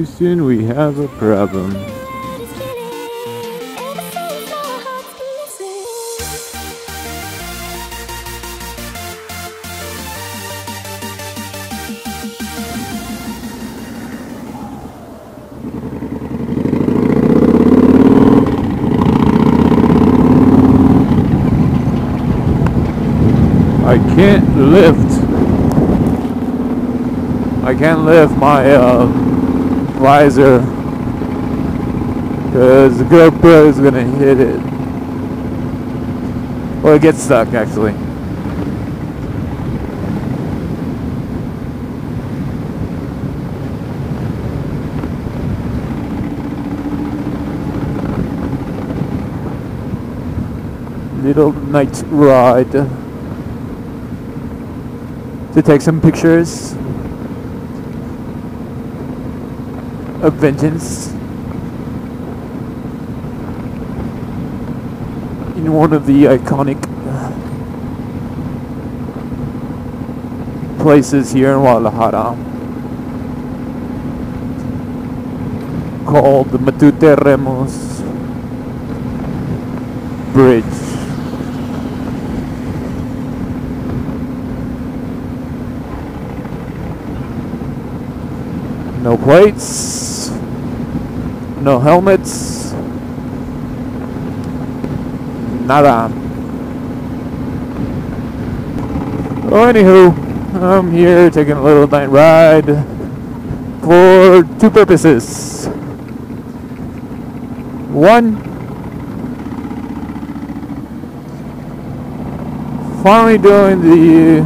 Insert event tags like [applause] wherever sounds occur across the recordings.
Houston, we have a problem. I can't lift. I can't lift my uh, visor because the GoPro is gonna hit it. or it gets stuck actually. Little night ride to take some pictures of vengeance in one of the iconic uh, places here in Guadalajara called the Matute Remus Bridge. No plates. No helmets. Nada. Oh, anywho, I'm here taking a little night ride for two purposes. One, finally doing the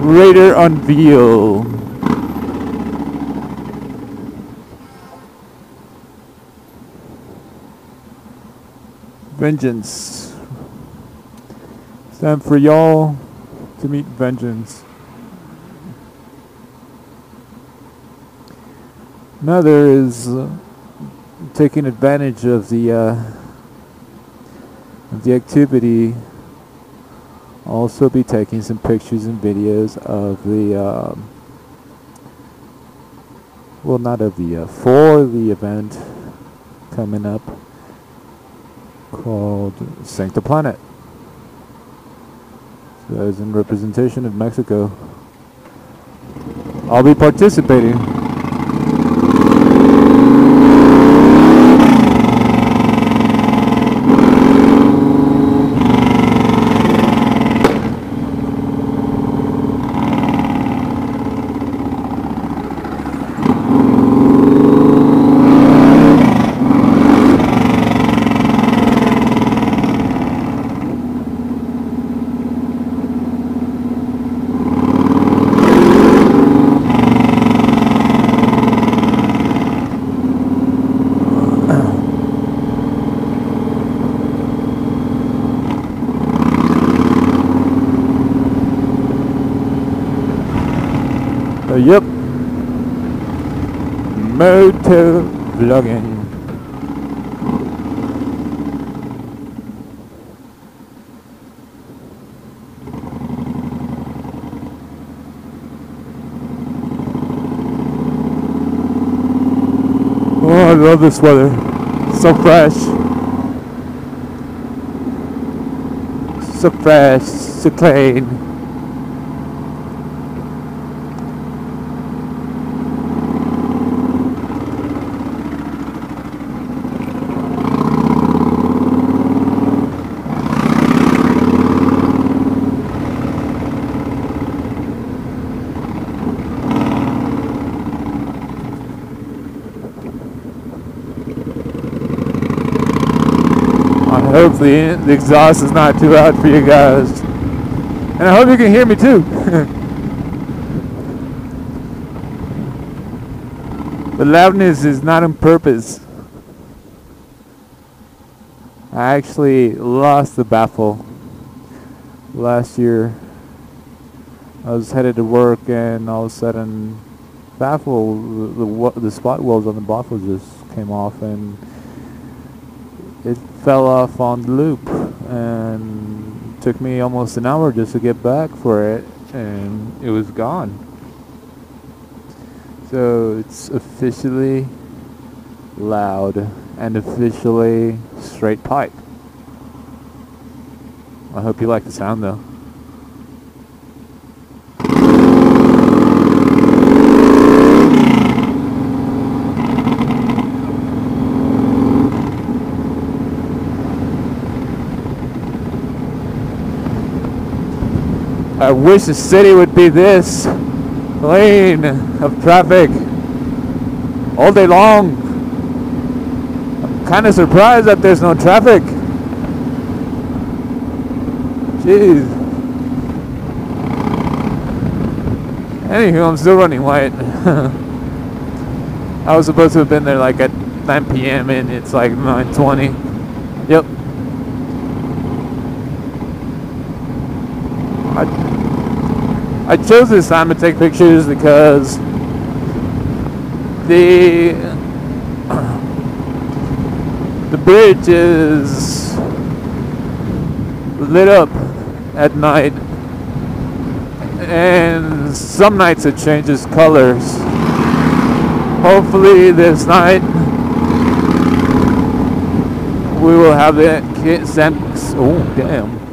Raider unveil. Vengeance. It's time for y'all to meet vengeance. Another is uh, taking advantage of the uh, of the activity. Also, be taking some pictures and videos of the um, well, not of the uh, for the event coming up called Sync The Planet. So that is in representation of Mexico. I'll be participating. Uh, yep. Motor vlogging. Oh, I love this weather. So fresh. So fresh, so clean. I hope the, the exhaust is not too loud for you guys. And I hope you can hear me too. [laughs] the loudness is not on purpose. I actually lost the baffle last year. I was headed to work and all of a sudden baffle the, the, the spot welds on the baffle just came off and it fell off on the loop and took me almost an hour just to get back for it and it was gone So it's officially loud and officially straight pipe. I hope you like the sound though. I wish the city would be this lane of traffic all day long. I'm kind of surprised that there's no traffic. Jeez. Anywho, I'm still running late. [laughs] I was supposed to have been there like at 9 p.m. and it's like 9:20. Yep. I, chose this time to take pictures because the [clears throat] the bridge is lit up at night. And some nights it changes colors. Hopefully this night we will have the sense oh damn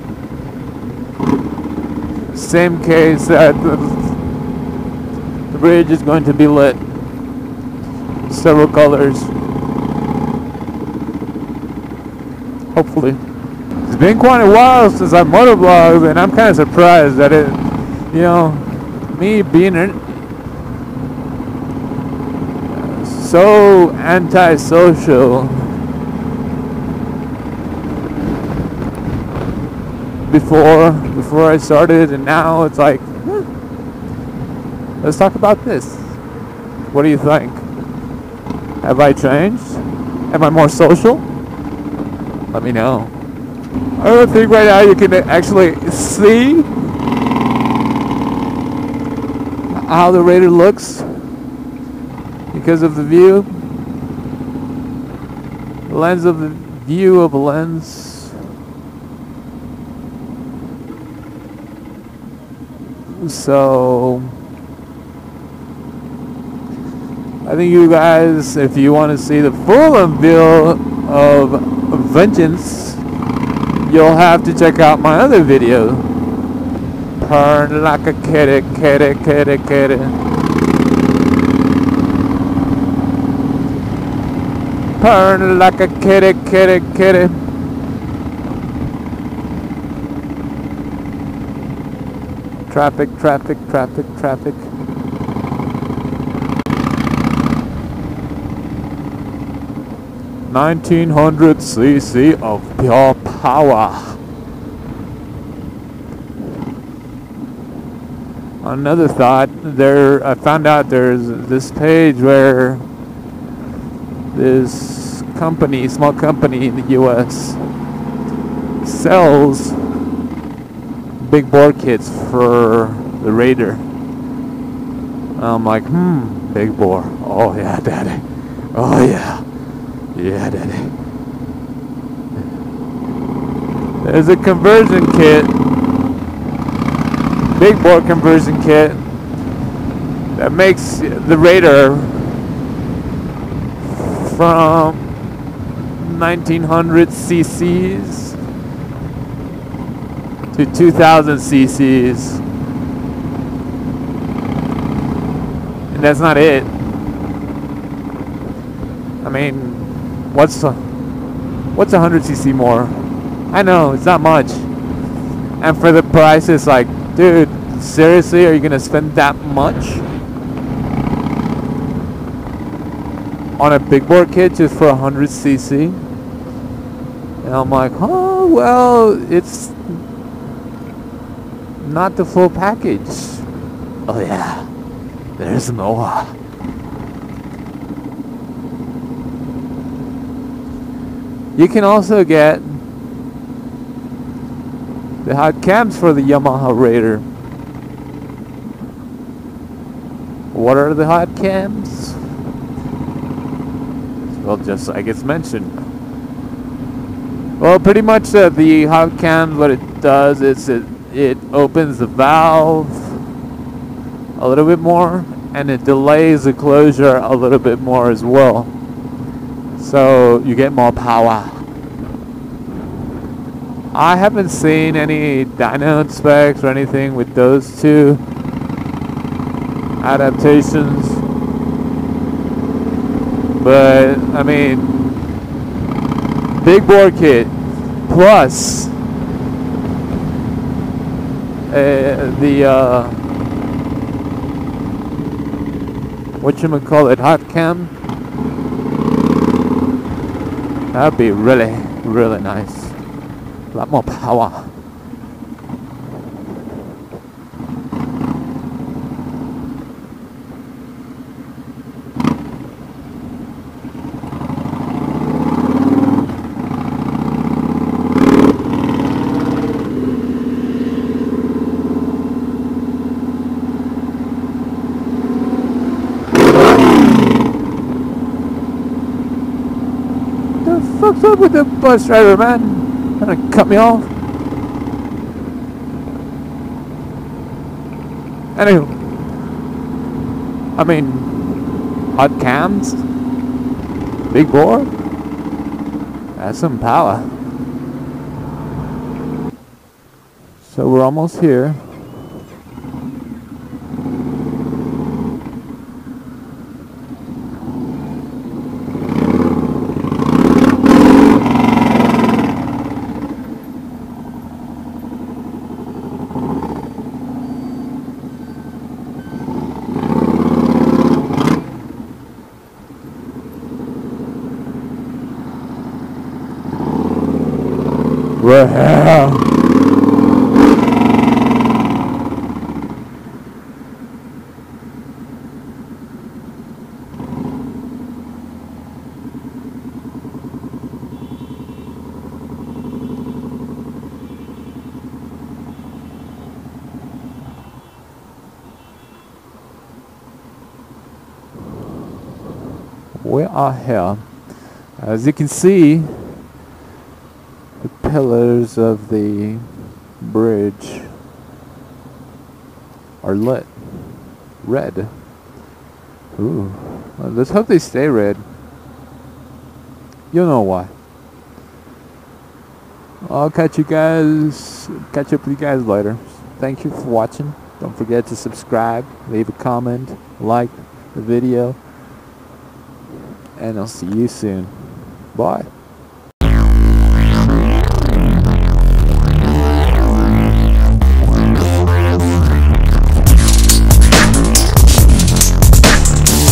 same case that the, bridge is going to be lit. Several colors. Hopefully. It's been quite a while since I motovlogged and I'm kind of surprised that it you know me being so antisocial before before I started and now it's like hmm, let's talk about this. What do you think? Have I changed? Am I more social? Let me know. I don't think right now you can actually see how the Raider looks because of the view. The lens of the view of a lens so I think you guys if you want to see the full unveil of Vengeance you'll have to check out my other video. Purr like a kitty kitty kitty kitty. Purr like a kitty kitty kitty Traffic, traffic, traffic, traffic. Nineteen hundred cc of pure power. Another thought, there I found out there's this page where this company, small company in the US sells big bore kits for the Raider. I'm like, hmm, big bore. Oh yeah, daddy. Oh yeah. Yeah, daddy. There's a conversion kit, big bore conversion kit, that makes the Raider from 1900 cc's to 2000 cc's. And that's not it. I mean, what's a, what's 100 cc more? I know, it's not much. And for the price, it's like, dude, seriously, are you gonna spend that much? on a big bore kit just for 100 cc and I'm like oh well it's not the full package. Oh yeah, there's more. You can also get the hot cams for the Yamaha Raider. What are the hot cams? Well, just like it's mentioned. Well, pretty much uh, the hot cams, what it does is it it opens the valve a little bit more and it delays the closure a little bit more as well. So you get more power. I haven't seen any dyno specs or anything with those two adaptations. But, I mean, big bore kit plus uh, the, call it hot cam. That'd be really, really nice. A lot more power. The fuck's up with the bus driver, man? Trying to cut me off? Anywho, I mean, hot cams, big bore, that's some power. So we're almost here. We are here. As you can see, pillars of the bridge are lit red. Ooh. Well, let's hope they stay red. You'll know why. I'll catch you guys, catch up with you guys later. Thank you for watching. Don't forget to subscribe, leave a comment, like the video, and I'll see you soon. Bye.